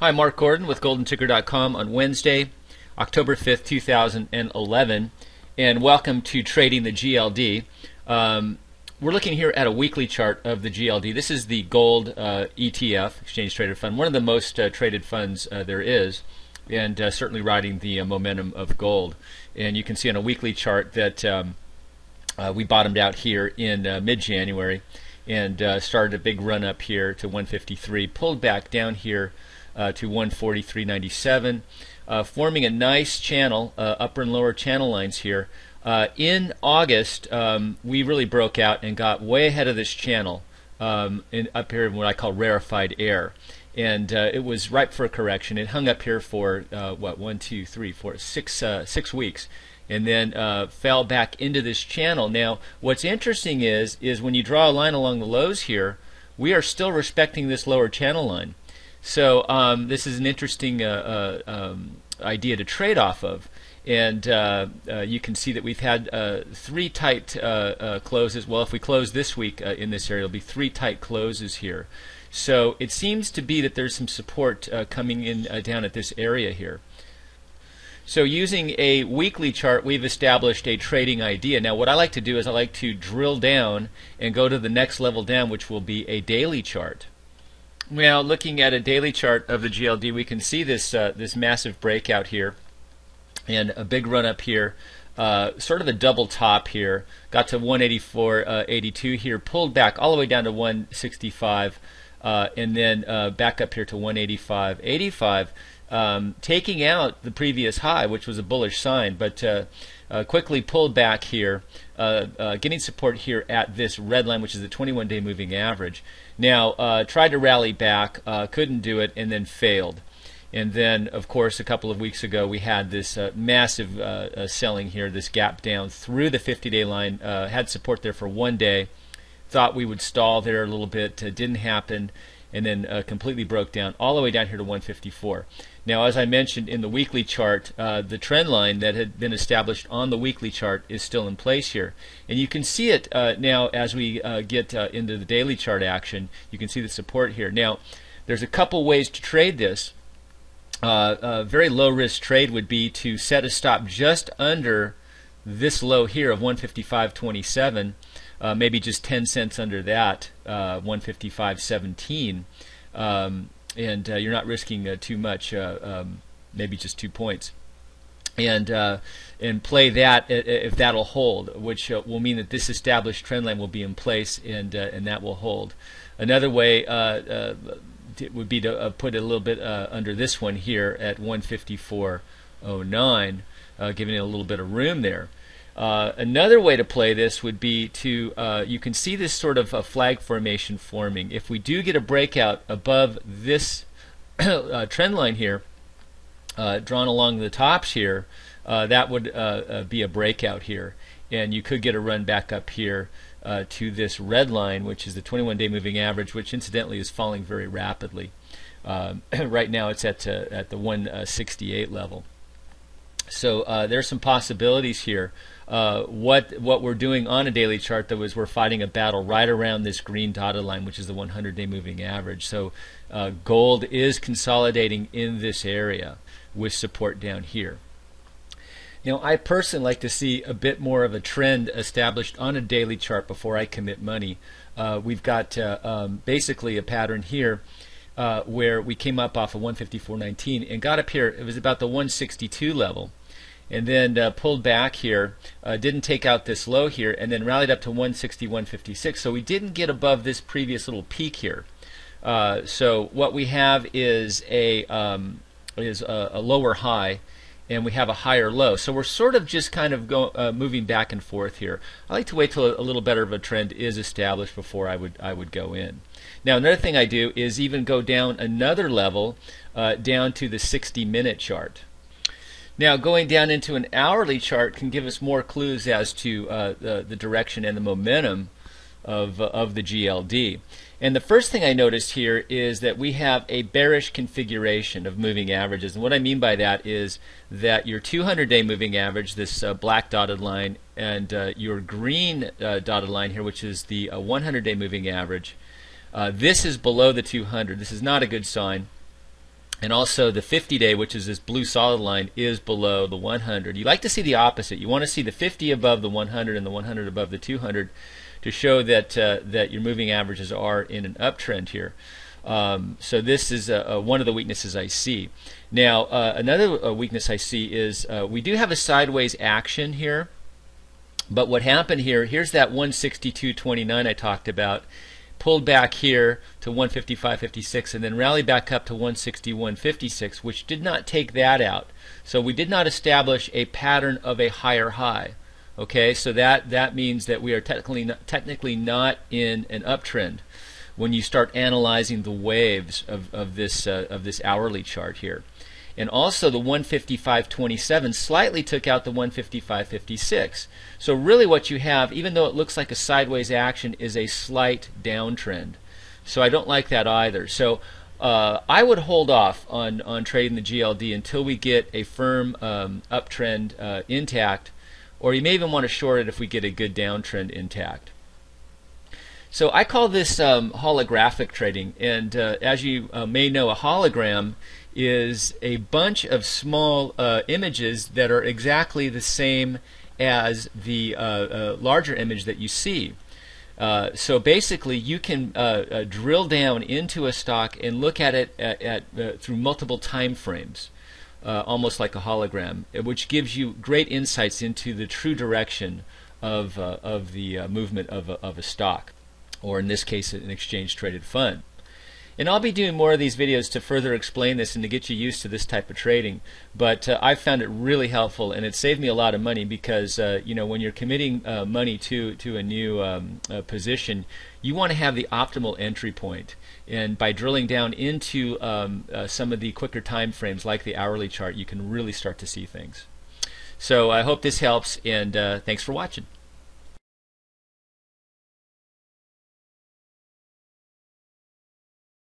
Hi, Mark Gordon with GoldenTicker.com on Wednesday, October 5th, 2011, and welcome to Trading the GLD. Um, we're looking here at a weekly chart of the GLD. This is the gold uh, ETF, Exchange Traded Fund, one of the most uh, traded funds uh, there is, and uh, certainly riding the uh, momentum of gold. And you can see on a weekly chart that um, uh, we bottomed out here in mid January and started a big run up here to 153, pulled back down here uh, to 143.97, uh, forming a nice channel, uh, upper and lower channel lines here. Uh, in August, um, we really broke out and got way ahead of this channel um, in, up here in what I call rarefied air. And uh, it was ripe for a correction. It hung up here for uh, what one, two, three, four, six, six weeks and then uh, fell back into this channel. Now, what's interesting is is when you draw a line along the lows here, we are still respecting this lower channel line. So um, this is an interesting uh, uh, um, idea to trade off of. And uh, uh you can see that we've had uh, three tight uh, closes. Well, if we close this week in this area, it'll be three tight closes here. So it seems to be that there's some support coming in down at this area here. So using a weekly chart, we've established a trading idea. Now what I like to do is I like to drill down and go to the next level down, which will be a daily chart. Now, looking at a daily chart of the GLD, we can see this uh, this massive breakout here, and a big run up here. Uh, sort of a double top here. Got to 184.82 uh, here, pulled back all the way down to 165, uh, and then uh, back up here to 185.85, um, taking out the previous high, which was a bullish sign, but uh, quickly pulled back here, getting support here at this red line, which is the 21 day moving average. Now, uh, tried to rally back, uh, couldn't do it, and then failed. And then, of course, a couple of weeks ago, we had this uh, massive selling here, this gap down through the 50 day line, had support there for one day. Thought we would stall there a little bit, didn't happen and then uh, completely broke down all the way down here to 154. Now, as I mentioned in the weekly chart, uh, the trend line that had been established on the weekly chart is still in place here. And you can see it uh, now as we uh, get uh, into the daily chart action. You can see the support here. Now, there's a couple ways to trade this. Uh, a very low risk trade would be to set a stop just under this low here of 155.27 uh, maybe just 10 cents under that, uh, 155.17, um, and uh, you're not risking uh, too much, uh, um, maybe just two points. And uh, and play that if that'll hold, which will mean that this established trend line will be in place and and that will hold. Another way would be to put a little bit under this one here at 154.09, giving it a little bit of room there. Uh, another way to play this would be to, uh, you can see this sort of a flag formation forming. If we do get a breakout above this uh, trend line here, uh, drawn along the tops here, uh, that would be a breakout here. And you could get a run back up here to this red line, which is the 21-day moving average, which incidentally is falling very rapidly. Um, right now it's at, at the 168 level. So uh, there's some possibilities here. Uh, what what we're doing on a daily chart though is we're fighting a battle right around this green dotted line, which is the 100-day moving average. So uh, gold is consolidating in this area with support down here. Now, I personally like to see a bit more of a trend established on a daily chart before I commit money. Uh, we've got uh, um, basically a pattern here uh, where we came up off of 154.19 and got up here. It was about the 162 level and then uh, pulled back here, uh, didn't take out this low here, and then rallied up to 161.56. So we didn't get above this previous little peak here. Uh, so what we have is a um, is a, a, lower high, and we have a higher low. So we're sort of just kind of go, uh, moving back and forth here. I like to wait till a, a little better of a trend is established before I would I would go in. Now another thing I do is even go down another level, uh, down to the 60 minute chart. Now, going down into an hourly chart can give us more clues as to uh, the, the, direction and the momentum of, uh, of the GLD. And the first thing I noticed here is that we have a bearish configuration of moving averages. And what I mean by that is that your 200 day moving average, this uh, black dotted line, and uh, your green uh, dotted line here, which is the 100 uh, day moving average, this is below the 200. This is not a good sign. And also the 50 day, which is this blue solid line, is below the 100. You like to see the opposite. You want to see the 50 above the 100 and the 100 above the 200 to show that uh, that your moving averages are in an uptrend here. Um, so this is one of the weaknesses I see. Now uh, another uh, weakness I see is uh, we do have a sideways action here, but what happened here? Here's that 162.29 I talked about pulled back here to 155.56 and then rallied back up to 161.56 which did not take that out. So we did not establish a pattern of a higher high okay? So that that means that we are technically not, technically not in an uptrend when you start analyzing the waves of, of this uh, of this hourly chart here and also the 155.27 slightly took out the 155.56. So really what you have, even though it looks like a sideways action, is a slight downtrend. So I don't like that either. So uh, I would hold off on, on trading the GLD until we get a firm um, uptrend uh, intact, or you may even want to short it if we get a good downtrend intact. So I call this um, holofractal trading, and uh, as you uh, may know, a hologram is a bunch of small uh, images that are exactly the same as the uh, uh, larger image that you see. Uh, so basically, you can uh, drill down into a stock and look at it at, at through multiple time frames, almost like a hologram, which gives you great insights into the true direction of of the movement of a, of a stock, or in this case, an exchange traded fund. And I'll be doing more of these videos to further explain this and to get you used to this type of trading. But uh, I've found it really helpful, and it saved me a lot of money because uh, you know when you're committing uh, money to to a new um, position, you want to have the optimal entry point. And by drilling down into um, uh, some of the quicker time frames, like the hourly chart, you can really start to see things. So I hope this helps, and uh, thanks for watching.